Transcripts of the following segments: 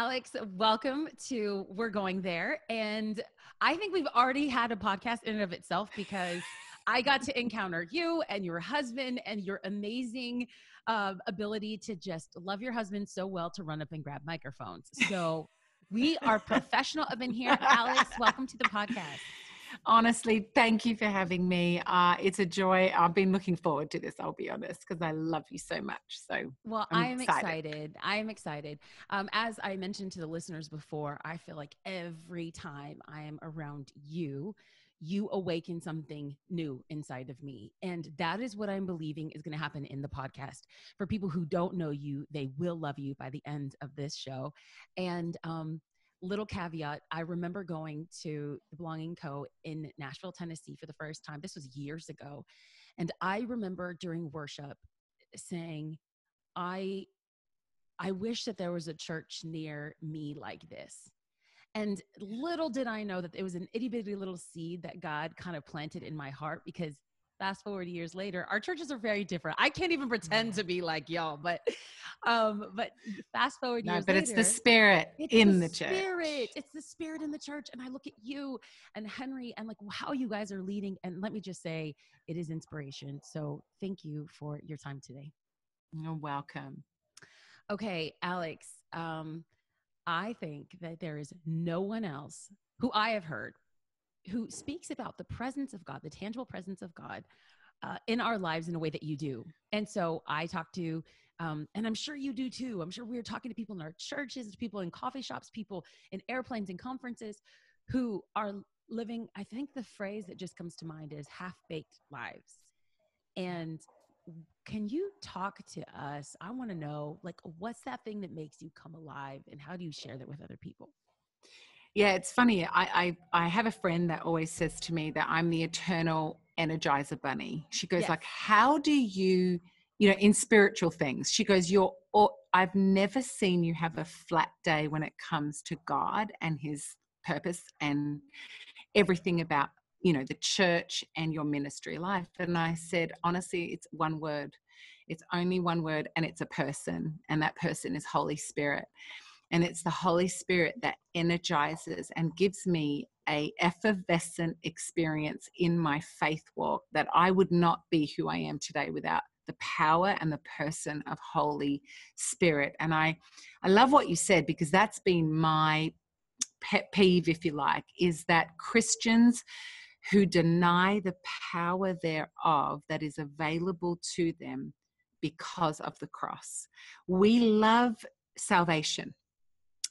Alex, welcome to We're Going There. And I think we've already had a podcast in and of itself because I got to encounter you and your husband and your amazing uh, ability to just love your husband so well to run up and grab microphones. So we are professional up in here. Alex, welcome to the podcast. Honestly, thank you for having me. Uh, it's a joy. I've been looking forward to this, I'll be honest, because I love you so much. So, well, I'm, excited. excited. I'm excited. Um, as I mentioned to the listeners before, I feel like every time I am around you, you awaken something new inside of me. And that is what I'm believing is going to happen in the podcast. For people who don't know you, they will love you by the end of this show. And um, little caveat i remember going to the belonging co. in nashville tennessee for the first time. This was years ago. And i remember during worship saying i i wish that there was a church near me like this. And little did i know that it was an itty-bitty little seed that god kind of planted in my heart because fast forward years later our churches are very different. I can't even pretend to be like y'all but um but fast forward no, years but later, it's the spirit in the, the spirit. church it's the spirit in the church and i look at you and henry and like how you guys are leading and let me just say it is inspiration so thank you for your time today. You're welcome. Okay alex um i think that there is no one else who i have heard who speaks about the presence of God, the tangible presence of God uh, in our lives in a way that you do. And so I talk to, um, and I'm sure you do too. I'm sure we're talking to people in our churches, people in coffee shops, people in airplanes and conferences who are living, I think the phrase that just comes to mind is half baked lives. And can you talk to us? I want to know, like, what's that thing that makes you come alive and how do you share that with other people? Yeah, it's funny. I, I I have a friend that always says to me that I'm the eternal energizer bunny. She goes yes. like, "How do you, you know, in spiritual things?" She goes, "You're or, I've never seen you have a flat day when it comes to God and his purpose and everything about, you know, the church and your ministry life." And I said, "Honestly, it's one word. It's only one word and it's a person, and that person is Holy Spirit." And it's the holy spirit that energizes and gives me a effervescent experience in my faith walk that i would not be who i am today without the power and the person of holy spirit. And i i love what you said because that's been my pet peeve if you like is that christians who deny the power thereof that is available to them because of the cross. We love salvation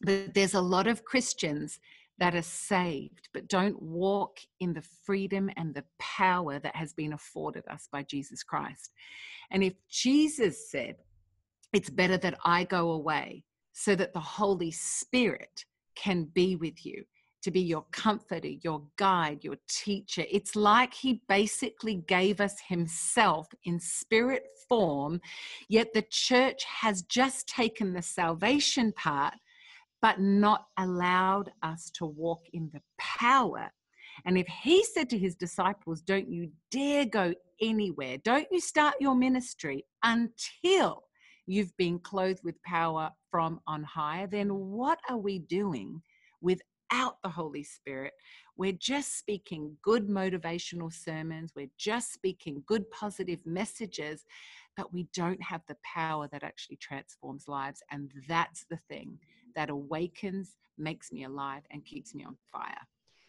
but there's a lot of Christians that are saved but don't walk in the freedom and the power that has been afforded us by Jesus Christ. And if Jesus said, It's better that I go away so that the Holy Spirit can be with you, to be your comforter, your guide, your teacher. It's like he basically gave us himself in spirit form, yet the church has just taken the salvation part but not allowed us to walk in the power. And if he said to his disciples, Don't you dare go anywhere, don't you start your ministry until you've been clothed with power from on high, then what are we doing without the Holy Spirit? We're just speaking good motivational sermons, we're just speaking good positive messages, but we don't have the power that actually transforms lives. And that's the thing that awakens, makes me alive, and keeps me on fire.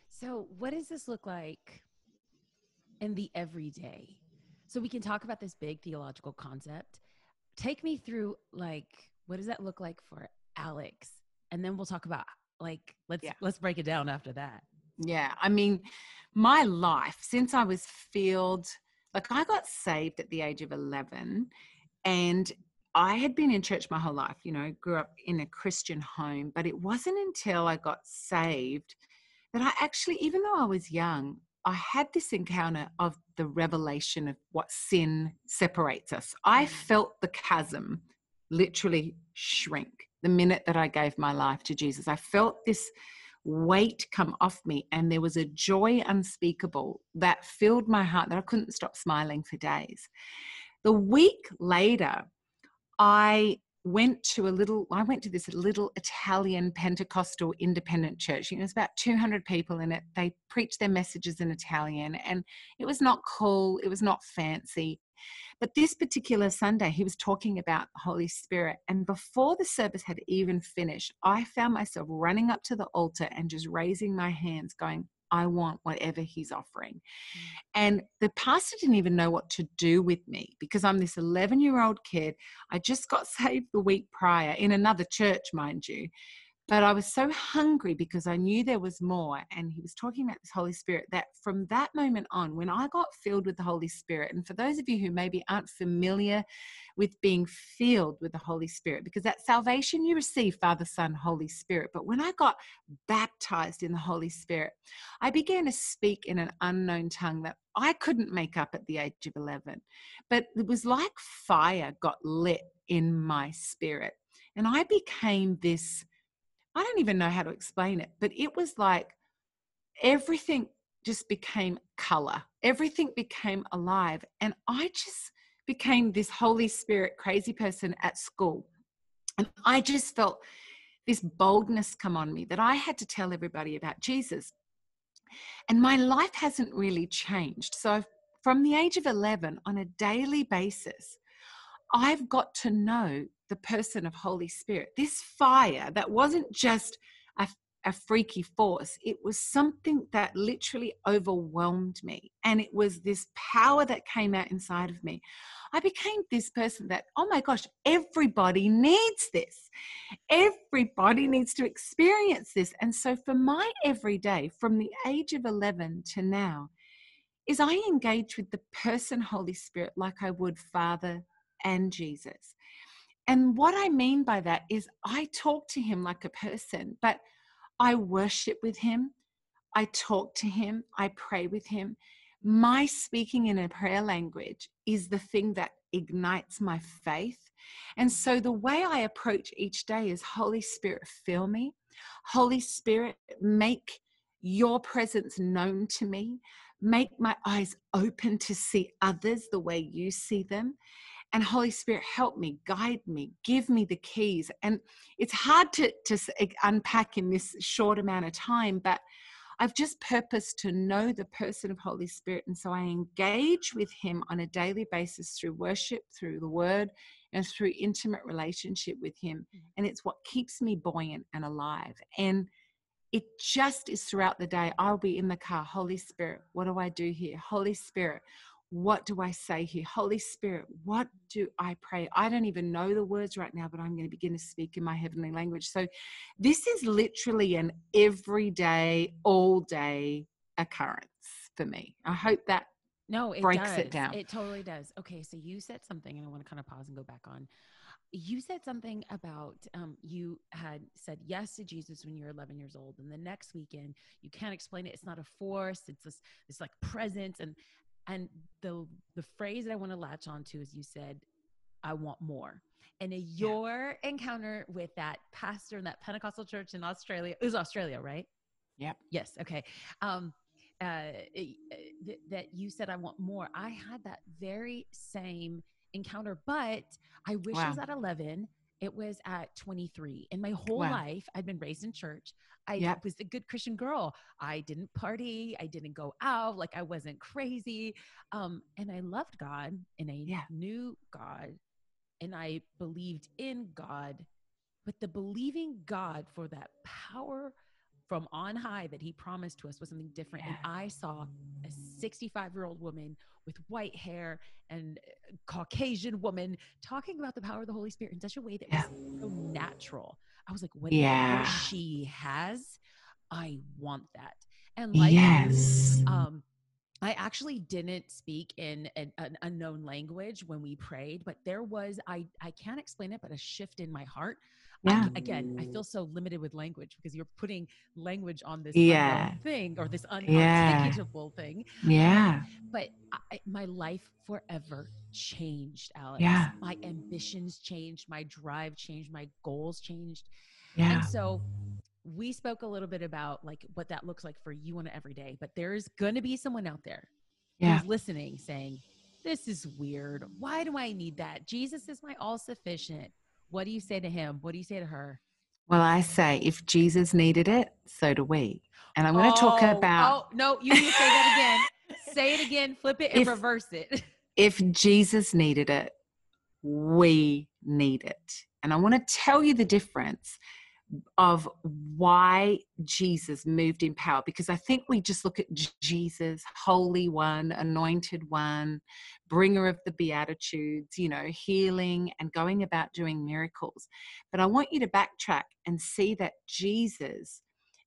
So, what does this look like in the everyday? So, we can talk about this big theological concept. Take me through, like, what does that look like for Alex? And then we'll talk about, like, let's yeah. let's break it down after that. Yeah, I mean, my life since I was filled, like, I got saved at the age of eleven, and I had been in church my whole life, you know, grew up in a Christian home, but it wasn't until I got saved that I actually, even though I was young, I had this encounter of the revelation of what sin separates us. I mm. felt the chasm literally shrink the minute that I gave my life to Jesus. I felt this weight come off me, and there was a joy unspeakable that filled my heart that I couldn't stop smiling for days. The week later, I went to a little i went to this little italian pentecostal independent church. You know, there's about 200 people in it. They preached their messages in italian and it was not cool it was not fancy. But this particular sunday he was talking about the holy spirit and before the service had even finished i found myself running up to the altar and just raising my hands going I want whatever he's offering. Mm. And the pastor didn't even know what to do with me because I'm this 11 year old kid. I just got saved the week prior in another church, mind you. But I was so hungry because I knew there was more. And he was talking about this Holy Spirit that from that moment on, when I got filled with the Holy Spirit, and for those of you who maybe aren't familiar with being filled with the Holy Spirit, because that salvation you receive, Father, Son, Holy Spirit. But when I got baptized in the Holy Spirit, I began to speak in an unknown tongue that I couldn't make up at the age of 11. But it was like fire got lit in my spirit. And I became this I don't even know how to explain it, but it was like everything just became color, everything became alive. And I just became this Holy Spirit crazy person at school. And I just felt this boldness come on me that I had to tell everybody about Jesus. And my life hasn't really changed. So, from the age of 11, on a daily basis, I've got to know the person of Holy Spirit. This fire that wasn't just a, a freaky force, it was something that literally overwhelmed me. And it was this power that came out inside of me. I became this person that, oh my gosh, everybody needs this. Everybody needs to experience this. And so for my everyday, from the age of 11 to now, is I engage with the person Holy Spirit like I would Father and Jesus. And what I mean by that is I talk to him like a person, but I worship with him. I talk to him. I pray with him. My speaking in a prayer language is the thing that ignites my faith. And so the way I approach each day is Holy Spirit, fill me. Holy Spirit, make your presence known to me. Make my eyes open to see others the way you see them and holy spirit help me guide me give me the keys. And it's hard to to unpack in this short amount of time but i've just purposed to know the person of holy spirit and so i engage with him on a daily basis through worship through the word and through intimate relationship with him. Mm. and it's what keeps me buoyant and alive. And it just is throughout the day i'll be in the car holy spirit what do i do here? Holy spirit what do I say here? Holy Spirit, what do I pray? I don't even know the words right now, but I'm going to begin to speak in my heavenly language. So, this is literally an everyday, all day occurrence for me. I hope that no, it breaks does. it down. It totally does. Okay, so you said something, and I want to kind of pause and go back on. You said something about um, you had said yes to Jesus when you were 11 years old, and the next weekend you can't explain it. It's not a force. It's this this like presence, and and the the phrase that I want to latch on to is you said, I want more. And your yeah. encounter with that pastor in that Pentecostal church in Australia, is Australia, right? Yep. Yes. Okay. Um, uh, th- that you said, I want more. I had that very same encounter, but I wish wow. I was at 11 it was at 23. In my whole wow. life, I'd been raised in church. I yep. was a good Christian girl. I didn't party. I didn't go out. Like I wasn't crazy. Um, and I loved God and I yeah. knew God and I believed in God. But the believing God for that power from on high that he promised to us was something different. Yeah. And I saw a 65 year old woman with white hair and Caucasian woman talking about the power of the Holy Spirit in such a way that yeah. was so natural. I was like, whatever yeah. she has, I want that. And like, yes. um, I actually didn't speak in an, an, unknown language when we prayed, but there was, I, I can't explain it, but a shift in my heart yeah. I, again, I feel so limited with language because you're putting language on this yeah. thing or this un- yeah. thing. Yeah. But I, my life forever changed, Alex. Yeah. My ambitions changed, my drive changed, my goals changed. Yeah. And so we spoke a little bit about like what that looks like for you on an everyday, but there's going to be someone out there yeah. who's listening saying, this is weird. Why do I need that? Jesus is my all sufficient What do you say to him? What do you say to her? Well, I say if Jesus needed it, so do we. And I'm going to talk Oh, about Oh, no, you need to say that again. say it again, flip it and If- reverse it. if Jesus needed it, we need it. And I want to tell you the difference of why Jesus moved in power because I think we just look at Jesus, Holy One, Anointed One, bringer of the Beatitudes, you know, healing and going about doing miracles. But I want you to backtrack and see that Jesus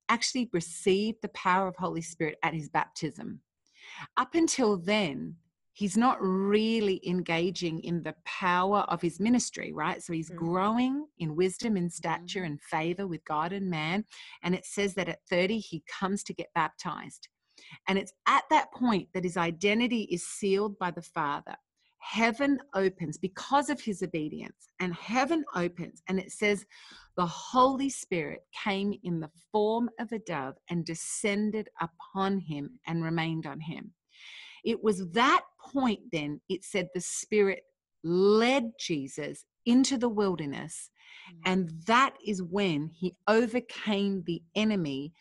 actually received the power of Holy Spirit at his baptism. Up until then, he's not really engaging in the power of his ministry, right? So he's Mhm. growing in wisdom in stature and favor with God and man. And it says that at 30, he comes to get baptized. And it's at that point that his identity is sealed by the Father. Heaven opens because of his obedience, and heaven opens, and it says, The Holy Spirit came in the form of a dove and descended upon him and remained on him. It was that point, then, it said the Spirit led Jesus into the wilderness, and mm. that is when he overcame the enemy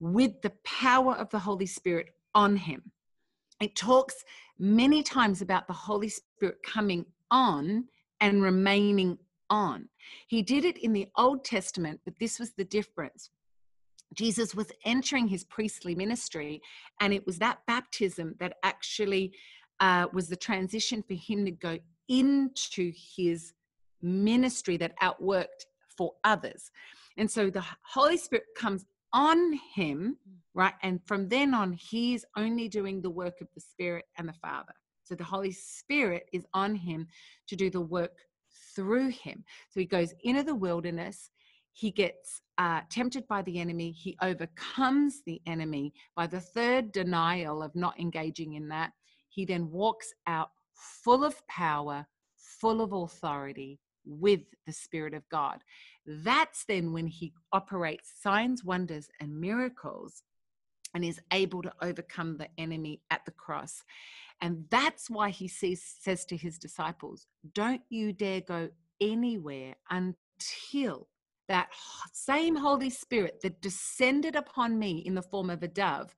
with the power of the Holy Spirit on him. It talks many times about the Holy Spirit coming on and remaining on. He did it in the Old Testament, but this was the difference. Jesus was entering his priestly ministry, and it was that baptism that actually uh, was the transition for him to go into his ministry that outworked for others. And so the Holy Spirit comes on him, right? And from then on, he's only doing the work of the Spirit and the Father. So the Holy Spirit is on him to do the work through him. So he goes into the wilderness. He gets uh, tempted by the enemy. He overcomes the enemy by the third denial of not engaging in that. He then walks out full of power, full of authority with the Spirit of God. That's then when he operates signs, wonders, and miracles and is able to overcome the enemy at the cross. And that's why he says, says to his disciples, Don't you dare go anywhere until that same Holy Spirit that descended upon me in the form of a dove,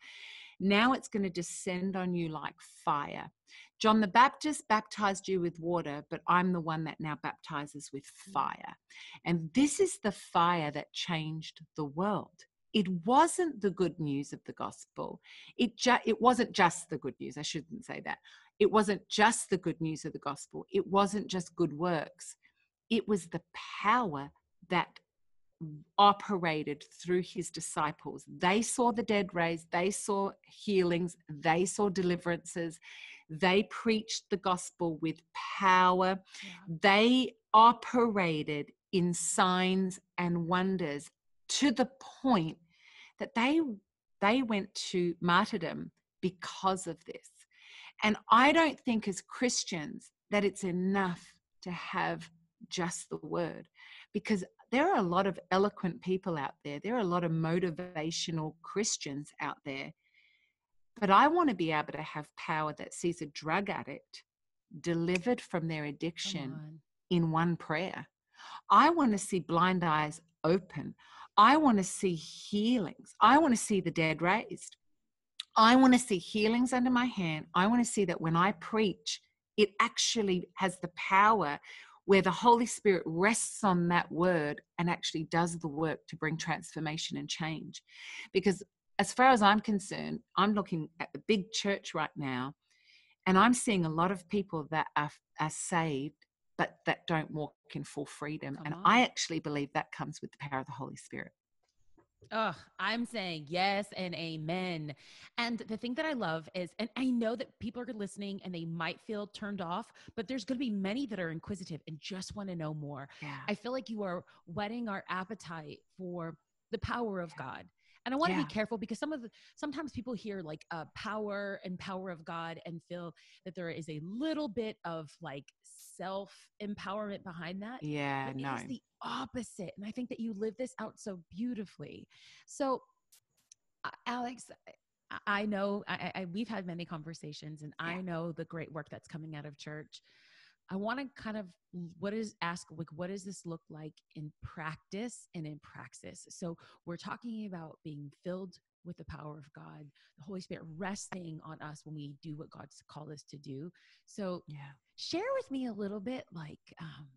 now it's going to descend on you like fire. John the Baptist baptized you with water, but I'm the one that now baptizes with fire. And this is the fire that changed the world. It wasn't the good news of the gospel. It, ju- it wasn't just the good news. I shouldn't say that. It wasn't just the good news of the gospel. It wasn't just good works. It was the power that operated through his disciples. They saw the dead raised, they saw healings, they saw deliverances, they preached the gospel with power, they operated in signs and wonders to the point that they they went to martyrdom because of this. And I don't think as Christians that it's enough to have just the word because there are a lot of eloquent people out there. There are a lot of motivational Christians out there. But I want to be able to have power that sees a drug addict delivered from their addiction on. in one prayer. I want to see blind eyes open. I want to see healings. I want to see the dead raised. I want to see healings under my hand. I want to see that when I preach, it actually has the power where the Holy Spirit rests on that word and actually does the work to bring transformation and change. Because as far as I'm concerned, I'm looking at the big church right now, and I'm seeing a lot of people that are, are saved, but that don't walk in full freedom. Come and. I actually believe that comes with the power of the Holy Spirit. Oh, I'm saying yes and amen. And the thing that I love is, and I know that people are listening and they might feel turned off, but there's going to be many that are inquisitive and just want to know more. Yeah. I feel like you are whetting our appetite for the power of God. And I want to Yeah. be careful because some of the sometimes people hear like uh, power and power of God and feel that there is a little bit of like self empowerment behind that. yeah, But no. It is the opposite. And I think that you live this out so beautifully. So, uh, Alex, I- I know I, I, we've had many conversations and I know the great work that's coming out of church. I want to kind of what is ask like what does this look like in practice and in praxis? So we're talking about being filled with the power of God, the Holy Spirit resting on us when we do what God's called us to do. So yeah, share with me a little bit like um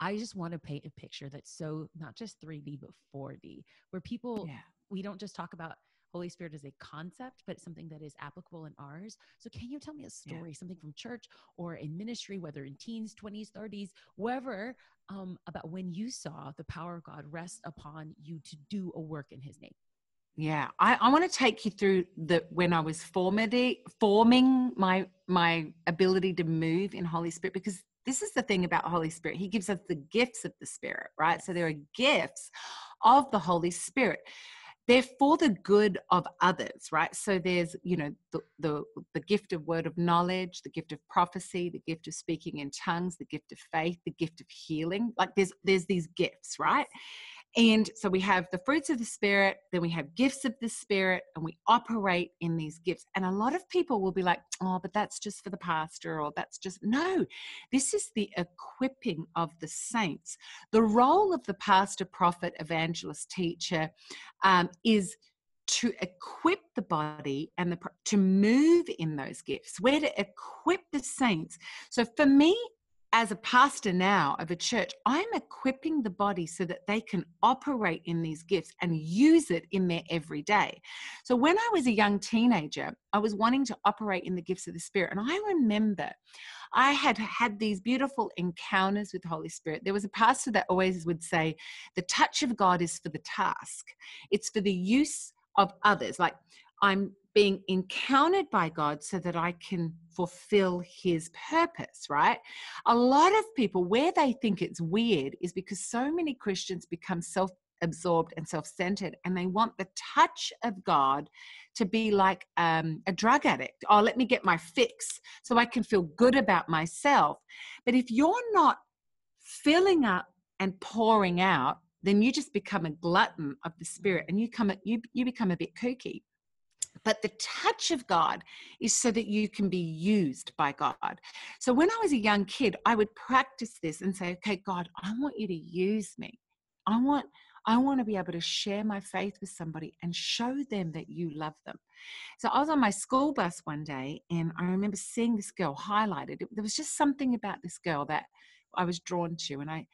I just want to paint a picture that's so not just 3D but 4D, where people yeah. we don't just talk about Holy Spirit is a concept, but something that is applicable in ours. So, can you tell me a story, yeah. something from church or in ministry, whether in teens, 20s, 30s, wherever, um, about when you saw the power of God rest upon you to do a work in His name? Yeah, I, I want to take you through the when I was forming forming my my ability to move in Holy Spirit because this is the thing about Holy Spirit. He gives us the gifts of the Spirit, right? So there are gifts of the Holy Spirit they're for the good of others right? So there's you know the, the the gift of word of knowledge the gift of prophecy the gift of speaking in tongues the gift of faith the gift of healing. Like there's there's these gifts right and so we have the fruits of the Spirit, then we have gifts of the Spirit, and we operate in these gifts. And a lot of people will be like, oh, but that's just for the pastor, or that's just. No, this is the equipping of the saints. The role of the pastor, prophet, evangelist, teacher um, is to equip the body and the to move in those gifts where to equip the saints so for me as a pastor now of a church, I'm equipping the body so that they can operate in these gifts and use it in their everyday. So when I was a young teenager, I was wanting to operate in the gifts of the Spirit. And I remember I had had these beautiful encounters with the Holy Spirit. There was a pastor that always would say, The touch of God is for the task, it's for the use of others. Like, I'm being encountered by God so that I can fulfill his purpose, right? A lot of people, where they think it's weird, is because so many Christians become self absorbed and self centered, and they want the touch of God to be like um, a drug addict. Oh, let me get my fix so I can feel good about myself. But if you're not filling up and pouring out, then you just become a glutton of the spirit and you come you you become a bit kooky but the touch of God is so that you can be used by God. So when I was a young kid, I would practice this and say, okay, God, I want you to use me. I want I want to be able to share my faith with somebody and show them that you love them. So I was on my school bus one day and I remember seeing this girl highlighted. There was just something about this girl that I was drawn to. And I,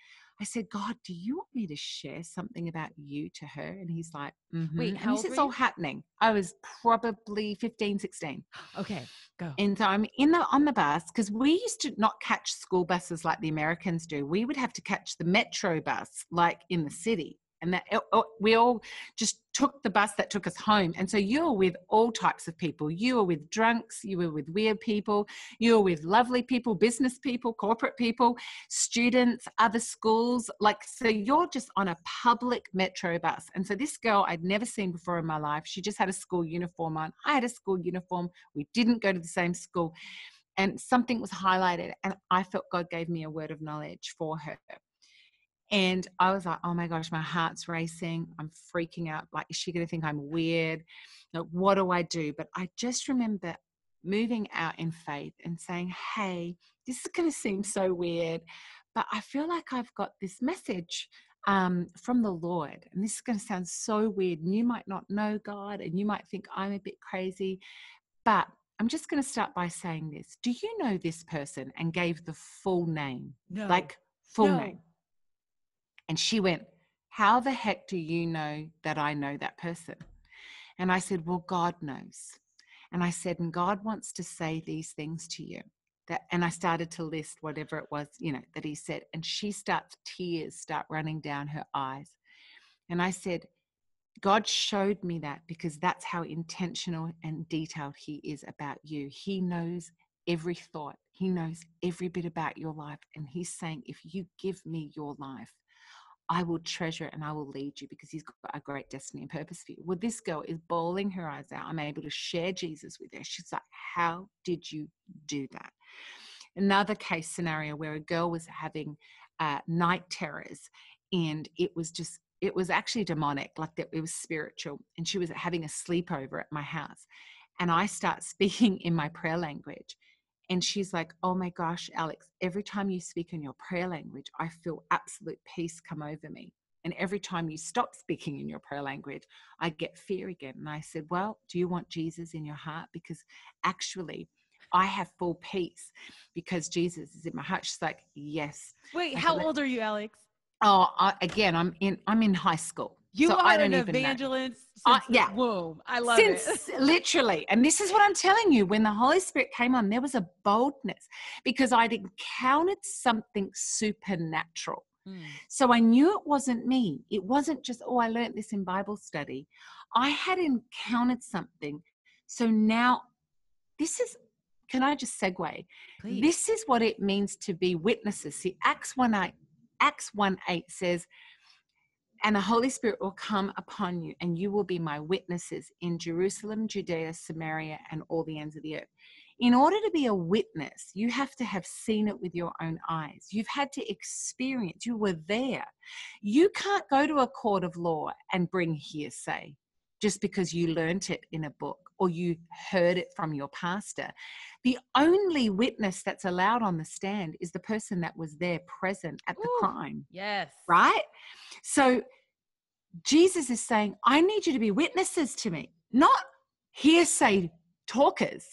I said, God, do you want me to share something about you to her? And he's like, mm-hmm. Wait, how is this all happening? I was probably 15, 16. Okay, go. And so I'm in the on the bus because we used to not catch school buses like the Americans do. We would have to catch the metro bus like in the city and that oh, oh, we all just took the bus that took us home. And so you were with all types of people. You were with drunks you were with weird people you were with lovely people business people corporate people students other schools like so you're just on a public metro bus. And so this girl i'd never seen before in my life she just had a school uniform on. I had a school uniform. We didn't go to the same school. And something was highlighted and i felt god gave me a word of knowledge for her and I was like, oh my gosh, my heart's racing. I'm freaking out. Like, is she going to think I'm weird? Like, what do I do? But I just remember moving out in faith and saying, hey, this is going to seem so weird, but I feel like I've got this message um, from the Lord. And this is going to sound so weird. And you might not know God and you might think I'm a bit crazy, but I'm just going to start by saying this. Do you know this person? And gave the full name. No. Like, full no. name. And she went, How the heck do you know that I know that person? And I said, Well, God knows. And I said, And God wants to say these things to you. That, and I started to list whatever it was, you know, that he said. And she starts, tears start running down her eyes. And I said, God showed me that because that's how intentional and detailed He is about you. He knows every thought, He knows every bit about your life. And He's saying, if you give me your life, I will treasure it and I will lead you because he's got a great destiny and purpose for you. Well, this girl is bawling her eyes out. I'm able to share Jesus with her. She's like, How did you do that? Another case scenario where a girl was having uh, night terrors and it was just, it was actually demonic, like that it was spiritual. And she was having a sleepover at my house. And I start speaking in my prayer language. And she's like, Oh my gosh, Alex, every time you speak in your prayer language, I feel absolute peace come over me. And every time you stop speaking in your prayer language, I get fear again. And I said, Well, do you want Jesus in your heart? Because actually, I have full peace because Jesus is in my heart. She's like, Yes. Wait, how old are you, Alex? Oh, I, again, I'm in. I'm in high school. You so are an evangelist uh, yeah. womb. I love since, it. literally. And this is what I'm telling you. When the Holy Spirit came on, there was a boldness because I'd encountered something supernatural. Mm. So I knew it wasn't me. It wasn't just, oh, I learned this in Bible study. I had encountered something. So now this is, can I just segue? Please. This is what it means to be witnesses. See, Acts 1 8, Acts 1 8 says, and the Holy Spirit will come upon you, and you will be my witnesses in Jerusalem, Judea, Samaria, and all the ends of the earth. In order to be a witness, you have to have seen it with your own eyes. You've had to experience, you were there. You can't go to a court of law and bring hearsay just because you learnt it in a book or you heard it from your pastor. The only witness that's allowed on the stand is the person that was there present at the Ooh, crime. Yes. Right? So Jesus is saying, I need you to be witnesses to me, not hearsay talkers.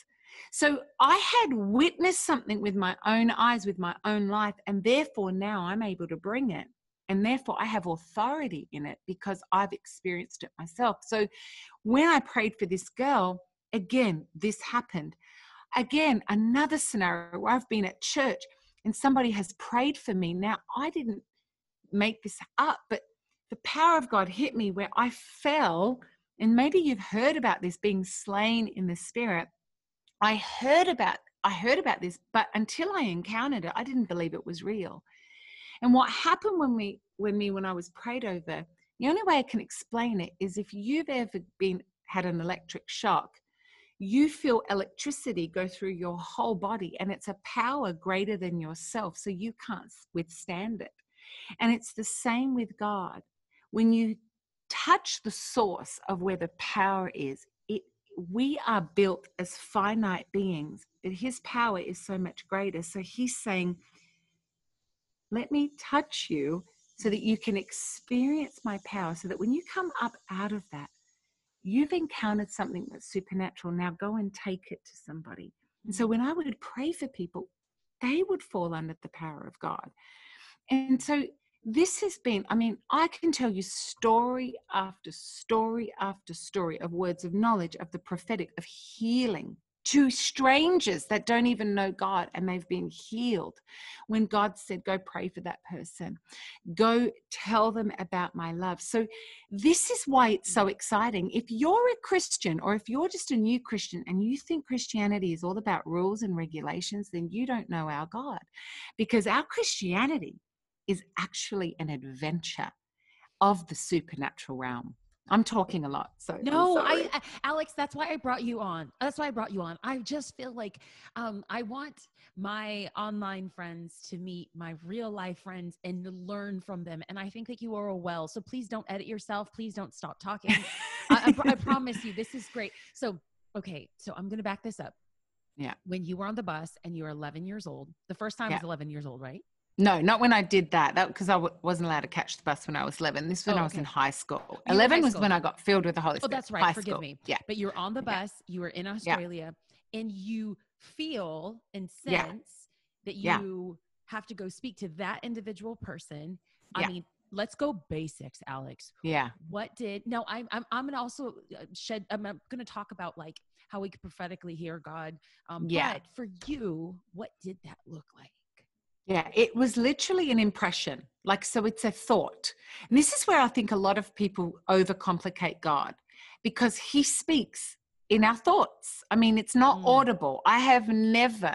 So I had witnessed something with my own eyes, with my own life, and therefore now I'm able to bring it. And therefore I have authority in it because I've experienced it myself. So when I prayed for this girl, again, this happened. Again, another scenario where I've been at church and somebody has prayed for me. Now, I didn't make this up, but the power of God hit me where I fell. And maybe you've heard about this being slain in the spirit. I heard about I heard about this, but until I encountered it, I didn't believe it was real. And what happened when we when me when I was prayed over, the only way I can explain it is if you've ever been had an electric shock, you feel electricity go through your whole body and it's a power greater than yourself so you can't withstand it. And it's the same with god. When you touch the source of where the power is it we are built as finite beings but his power is so much greater. So he's saying let me touch you so that you can experience my power so that when you come up out of that you've encountered something that's supernatural. Now go and take it to somebody. And so mm. when I would pray for people, they would fall under the power of God. And so this has been, I mean, I can tell you story after story after story of words of knowledge, of the prophetic, of healing to strangers that don't even know God and they've been healed. When God said, Go pray for that person, go tell them about my love. So, this is why it's so mm. exciting. If you're a Christian or if you're just a new Christian and you think Christianity is all about rules and regulations, then you don't know our God because our Christianity is actually an adventure of the supernatural realm. I'm talking a lot. So no, I, I, Alex, that's why I brought you on. That's why I brought you on. I just feel like um, I want my online friends to meet my real life friends and learn from them. And I think that you are a well. So please don't edit yourself. Please don't stop talking. I, I, I promise you, this is great. So okay, so I'm gonna back this up. Yeah. When you were on the bus and you were 11 years old, the first time yeah. was 11 years old, right? No, not when I did that. That because I w- wasn't allowed to catch the bus when I was 11. This when oh, I was in high school. You 11 high was school. when I got filled with the Holy Spirit. Oh, that's right. High Forgive school. me. Yeah. But you're on the bus, yeah. you were in Australia, yeah. and you feel and sense yeah. that you have to go speak to that individual person. I mean, let's go basics, Alex. Yeah. What did no? I'm I'm I'm gonna also uh, shed. I'm gonna talk about like how we could prophetically hear God. Um, yeah. But for you, what did that look like? Yeah, it was literally an impression. Like, so it's a thought. And this is where I think a lot of people overcomplicate God because he speaks in our thoughts. I mean, it's not mm. audible. I have never,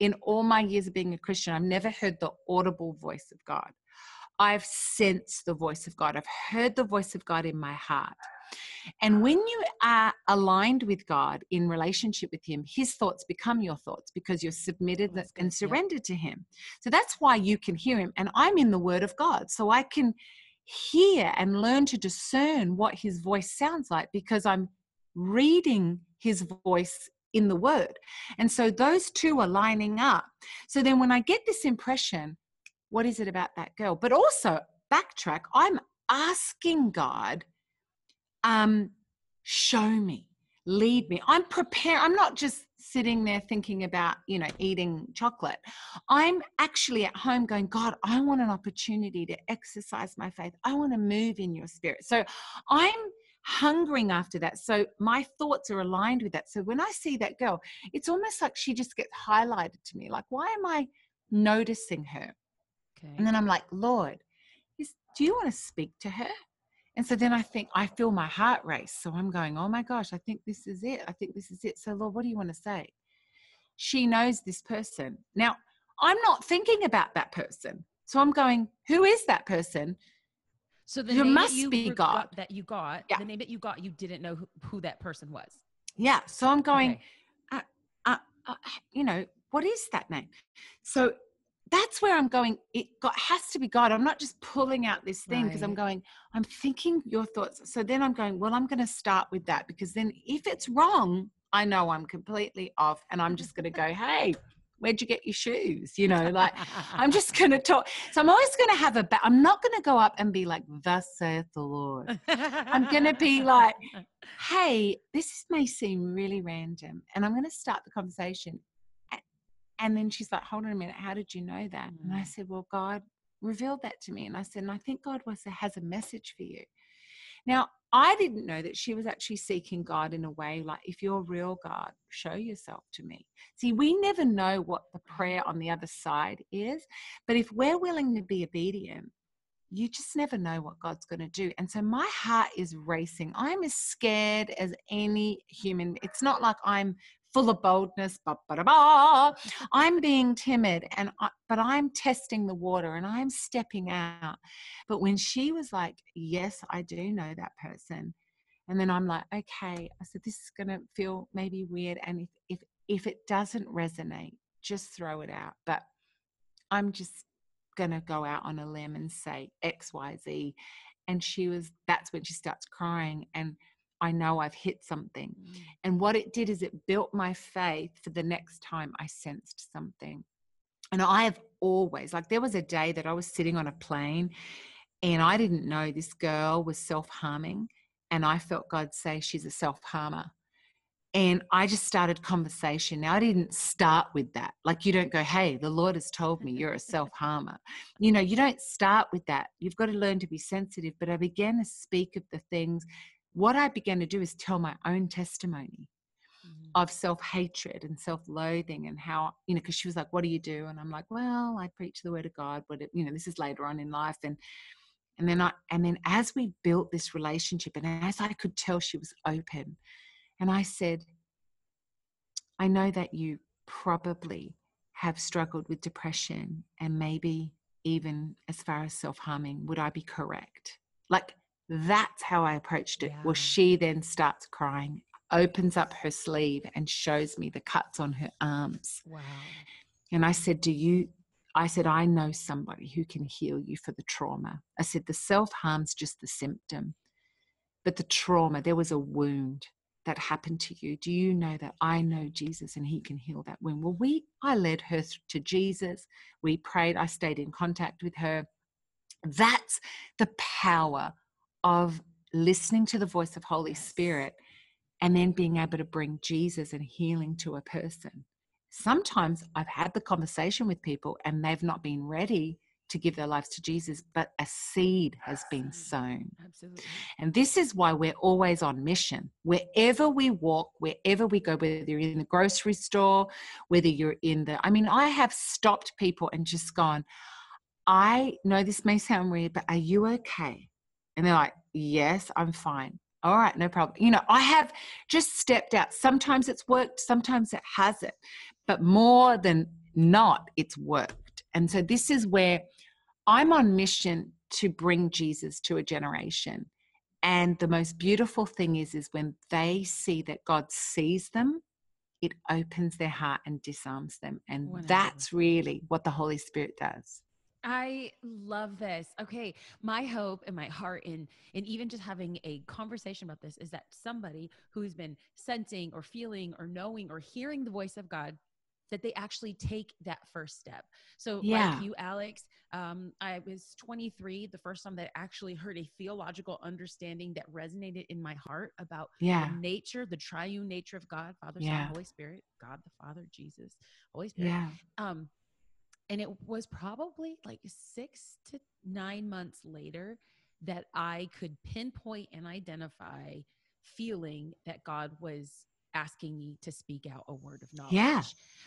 in all my years of being a Christian, I've never heard the audible voice of God. I've sensed the voice of God. I've heard the voice of God in my heart. And when you are aligned with God in relationship with Him, His thoughts become your thoughts because you're submitted and surrendered yeah. to Him. So that's why you can hear Him. And I'm in the Word of God. So I can hear and learn to discern what His voice sounds like because I'm reading His voice in the word. And so those two are lining up. So then when I get this impression, what is it about that girl? But also backtrack, I'm asking God, um, show me, lead me. I'm prepared. I'm not just sitting there thinking about, you know, eating chocolate. I'm actually at home going, God, I want an opportunity to exercise my faith. I want to move in your spirit. So I'm hungering after that. So my thoughts are aligned with that. So when I see that girl, it's almost like she just gets highlighted to me. Like, why am I noticing her? Okay. And then I'm like, Lord, is, do you want to speak to her? And so then I think, I feel my heart race. So I'm going, oh my gosh, I think this is it. I think this is it. So, Lord, what do you want to say? She knows this person. Now, I'm not thinking about that person. So I'm going, who is that person? So the name must that you be God. that you got, yeah. the name that you got, you didn't know who, who that person was. Yeah. So I'm going, okay. uh, uh, uh, you know, what is that name? So that's where I'm going. It got, has to be God. I'm not just pulling out this thing because right. I'm going, I'm thinking your thoughts. So then I'm going, well, I'm going to start with that because then if it's wrong, I know I'm completely off and I'm just going to go, hey, where'd you get your shoes? You know, like I'm just going to talk. So I'm always going to have a, ba- I'm not going to go up and be like, thus saith the Lord. I'm going to be like, hey, this may seem really random. And I'm going to start the conversation. And then she's like, hold on a minute. How did you know that? And I mm. said, well, God revealed that to me. And I said, and I think God was, has a message for you. Now, I didn't know that she was actually seeking God in a way like, if you're real, God, show yourself to me. See, we never know what the prayer on the other side is, but if we're willing to be obedient, you just never know what God's going to do. And so my heart is racing. I'm as scared as any human. It's not like I'm full of boldness. Bah, bah, bah, I'm being timid, and I, but I'm testing the water and I'm stepping out. But when she was like, "Yes, I do know that person," and then I'm like, "Okay," I said, "This is going to feel maybe weird, and if if if it doesn't resonate, just throw it out." But I'm just going to go out on a limb and say X, Y, Z. And she was, that's when she starts crying. And I know I've hit something. Mm. And what it did is it built my faith for the next time I sensed something. And I have always, like, there was a day that I was sitting on a plane and I didn't know this girl was self harming. And I felt God say she's a self harmer. And I just started conversation. Now, I didn't start with that. Like, you don't go, hey, the Lord has told me you're a self harmer. You know, you don't start with that. You've got to learn to be sensitive. But I began to speak of the things what I began to do is tell my own testimony mm-hmm. of self hatred and self loathing and how, you know, because she was like, What do you do? And I'm like, Well, I preach the word of God, but, it, you know, this is later on in life. And, and then I, and then as we built this relationship and as I could tell she was open, and I said, I know that you probably have struggled with depression and maybe even as far as self harming. Would I be correct? Like, that's how I approached it. Yeah. Well, she then starts crying, opens up her sleeve, and shows me the cuts on her arms. Wow. And I said, Do you? I said, I know somebody who can heal you for the trauma. I said, The self harm's just the symptom, but the trauma, there was a wound that happened to you. Do you know that I know Jesus and he can heal that wound? Well, we, I led her to Jesus. We prayed. I stayed in contact with her. That's the power of listening to the voice of Holy Spirit and then being able to bring Jesus and healing to a person. Sometimes I've had the conversation with people and they've not been ready to give their lives to Jesus, but a seed has been sown. Absolutely. And this is why we're always on mission. Wherever we walk, wherever we go, whether you're in the grocery store, whether you're in the, I mean, I have stopped people and just gone, I know this may sound weird, but are you okay? And they're like, yes, I'm fine. All right, no problem. You know, I have just stepped out. Sometimes it's worked, sometimes it hasn't, but more than not, it's worked. And so this is where I'm on mission to bring Jesus to a generation. And the most beautiful thing is, is when they see that God sees them, it opens their heart and disarms them. And that's really what the Holy Spirit does. I love this. Okay, my hope and my heart in in even just having a conversation about this is that somebody who's been sensing or feeling or knowing or hearing the voice of God that they actually take that first step. So, yeah. like you, Alex, um, I was 23 the first time that I actually heard a theological understanding that resonated in my heart about yeah. the nature, the triune nature of God, Father, yeah. Son, Holy Spirit, God the Father, Jesus, Holy Spirit. Yeah. Um, and it was probably like six to nine months later that I could pinpoint and identify feeling that God was asking me to speak out a word of knowledge. Yeah.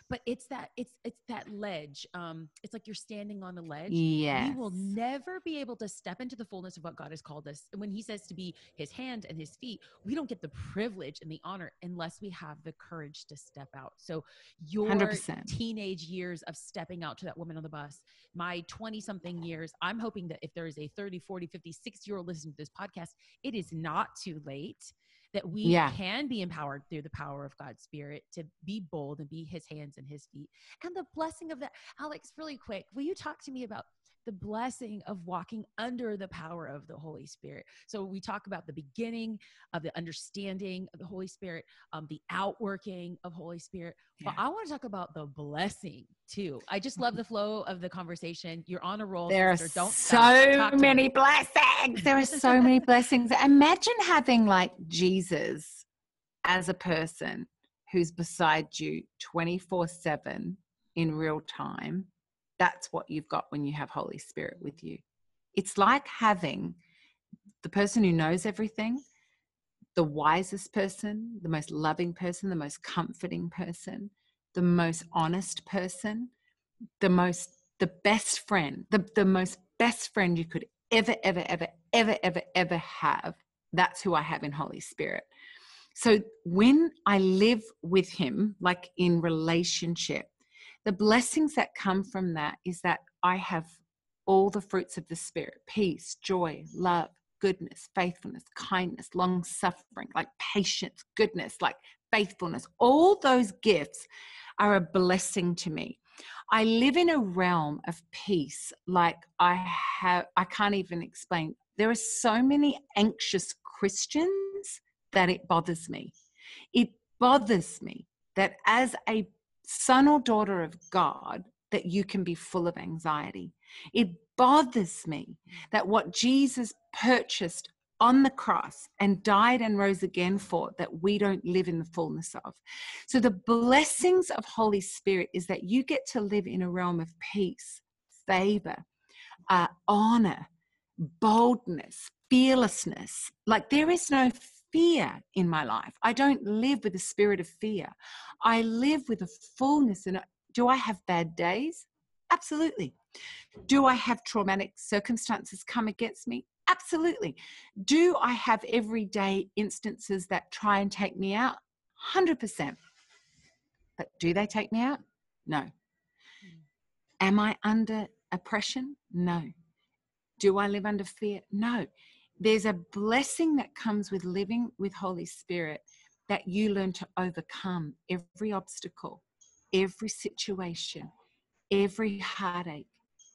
But it's that it's it's that ledge. Um, it's like you're standing on a ledge. Yeah. We will never be able to step into the fullness of what God has called us. When He says to be His hand and His feet, we don't get the privilege and the honor unless we have the courage to step out. So your 100%. teenage years of stepping out to that woman on the bus, my 20 something years, I'm hoping that if there is a 30, 40, 50, 60 year old listening to this podcast, it is not too late that we yeah. can be empowered through the power of God's Spirit to be bold and be his hands and his feet. And the blessing of that, Alex, really quick, will you talk to me about the blessing of walking under the power of the Holy Spirit. So we talk about the beginning of the understanding of the Holy Spirit, um, the outworking of Holy Spirit. Yeah. But I want to talk about the blessing too. I just love the flow of the conversation. You're on a roll. There sister. are Don't so many me. blessings. There are so many blessings. Imagine having like Jesus as a person who's beside you 24 7 in real time that's what you've got when you have Holy Spirit with you. It's like having the person who knows everything, the wisest person, the most loving person, the most comforting person, the most honest person, the most the best friend, the, the most best friend you could ever, ever, ever, ever, ever, ever have. That's who I have in Holy Spirit. So when I live with him, like in relationship, the blessings that come from that is that I have all the fruits of the Spirit peace, joy, love, goodness, faithfulness, kindness, long suffering, like patience, goodness, like faithfulness. All those gifts are a blessing to me. I live in a realm of peace like I have I can't even explain. There are so many anxious Christians that it bothers me. It bothers me that as a son or daughter of God that you can be full of anxiety. It bothers me that what Jesus purchased on the cross and died and rose again for that we don't live in the fullness of. So the blessings of Holy Spirit is that you get to live in a realm of peace, favor, uh, honor, boldness, fearlessness. Like there is no fear in my life. I don't live with a spirit of fear. I live with a fullness. And do I have bad days? Absolutely. Do I have traumatic circumstances come against me? Absolutely. Do I have everyday instances that try and take me out? 100%. But do they take me out? No. Hmm. Am I under oppression? No. Do I live under fear? No there's a blessing that comes with living with Holy Spirit that you learn to overcome every obstacle, every situation, every heartache,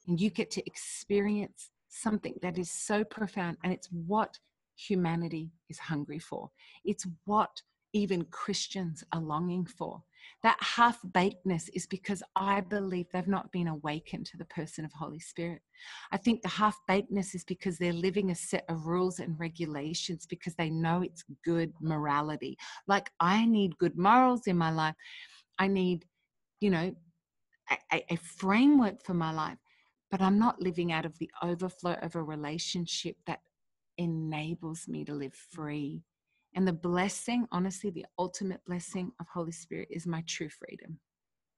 and you get to experience something that is so profound. And it's what humanity is hungry for, it's what even Christians are longing for. That half bakedness is because I believe they've not been awakened to the person of Holy Spirit. I think the half bakedness is because they're living a set of rules and regulations because they know it's good morality. Like, I need good morals in my life. I need, you know, a, a framework for my life, but I'm not living out of the overflow of a relationship that enables me to live free and the blessing, honestly, the ultimate blessing of Holy Spirit is my true freedom.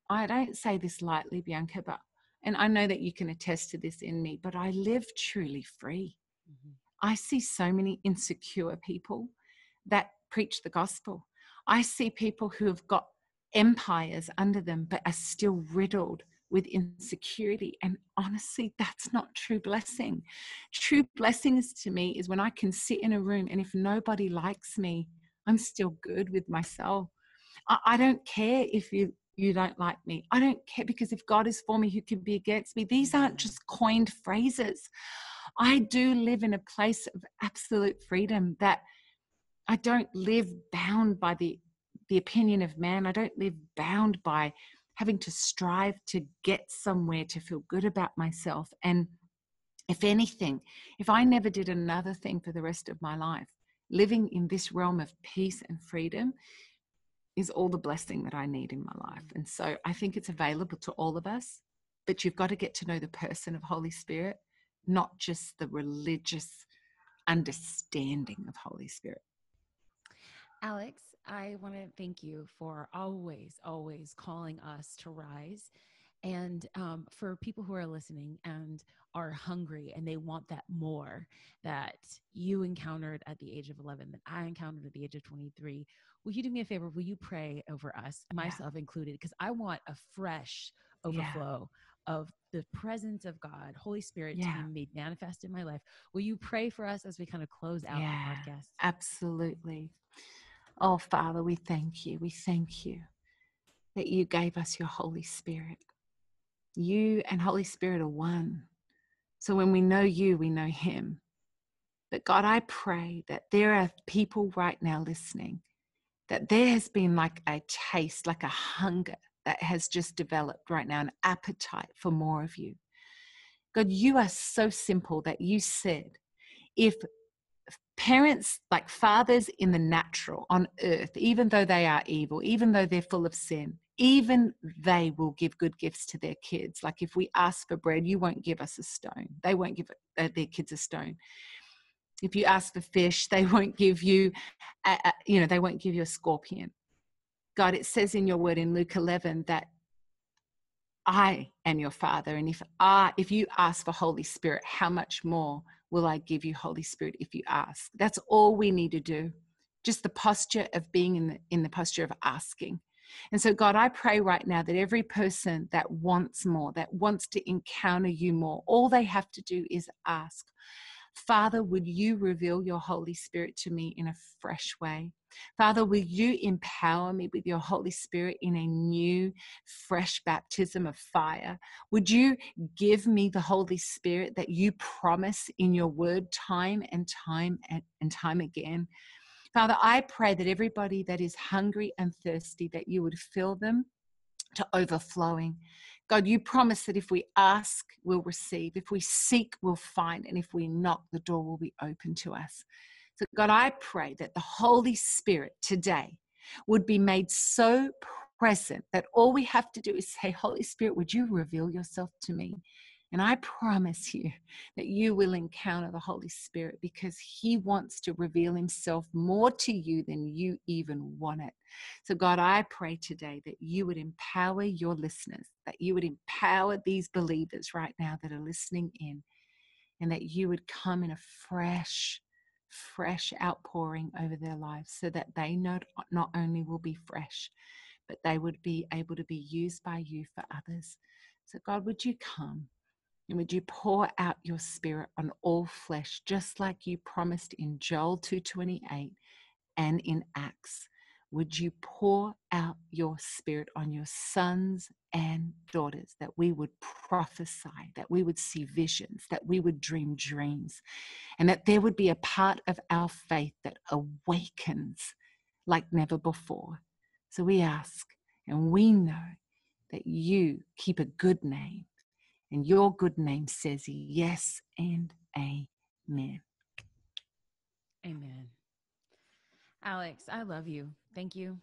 I don't say this lightly, Bianca, but and I know that you can attest to this in me, but I live truly free. Mm-hmm. I see so many insecure people that preach the gospel. I see people who have got empires under them but are still riddled with insecurity. And honestly, that's not true blessing. True blessings to me is when I can sit in a room and if nobody likes me, I'm still good with myself. I, I don't care if you you don't like me. I don't care because if God is for me, who can be against me? These aren't just coined phrases. I do live in a place of absolute freedom that I don't live bound by the, the opinion of man. I don't live bound by having to strive to get somewhere to feel good about myself. And if anything, if I never did another thing for the rest of my life, living in this realm of peace and freedom is all the blessing that I need in my life. And so I think it's available to all of us, but you've got to get to know the person of Holy Spirit, not just the religious understanding of Holy Spirit. Alex, I want to thank you for always, always calling us to rise. And um, for people who are listening and are hungry and they want that more that you encountered at the age of 11, that I encountered at the age of 23, will you do me a favor? Will you pray over us, myself yeah. included? Because I want a fresh overflow yeah. of the presence of God, Holy Spirit yeah. to be made manifest in my life. Will you pray for us as we kind of close out yeah, the podcast? Absolutely. Oh, Father, we thank you. We thank you that you gave us your Holy Spirit. You and Holy Spirit are one. So when we know you, we know Him. But God, I pray that there are people right now listening, that there has been like a taste, like a hunger that has just developed right now, an appetite for more of you. God, you are so simple that you said, if parents, like fathers in the natural on earth, even though they are evil, even though they're full of sin, even they will give good gifts to their kids. Like if we ask for bread, you won't give us a stone. They won't give uh, their kids a stone. If you ask for fish, they won't give you, a, a, you know, they won't give you a scorpion. God, it says in your word in Luke 11 that I am your father. And if I, if you ask for Holy Spirit, how much more will I give you Holy Spirit if you ask? That's all we need to do. Just the posture of being in the, in the posture of asking. And so, God, I pray right now that every person that wants more, that wants to encounter you more, all they have to do is ask. Father, would you reveal your Holy Spirit to me in a fresh way? Father, will you empower me with your Holy Spirit in a new, fresh baptism of fire? Would you give me the Holy Spirit that you promise in your word time and time and, time again? Father, I pray that everybody that is hungry and thirsty, that you would fill them to overflowing. God, you promise that if we ask, we'll receive. If we seek, we'll find. And if we knock, the door will be open to us. So, God, I pray that the Holy Spirit today would be made so present that all we have to do is say, Holy Spirit, would you reveal yourself to me? And I promise you that you will encounter the Holy Spirit because He wants to reveal Himself more to you than you even want it. So, God, I pray today that you would empower your listeners, that you would empower these believers right now that are listening in, and that you would come in a fresh, fresh outpouring over their lives so that they not, not only will be fresh, but they would be able to be used by you for others. So, God, would you come? And would you pour out your spirit on all flesh, just like you promised in Joel 2:28 and in Acts? Would you pour out your spirit on your sons and daughters that we would prophesy, that we would see visions, that we would dream dreams, and that there would be a part of our faith that awakens like never before? So we ask, and we know that you keep a good name and your good name says yes and amen. Amen. Alex, I love you. Thank you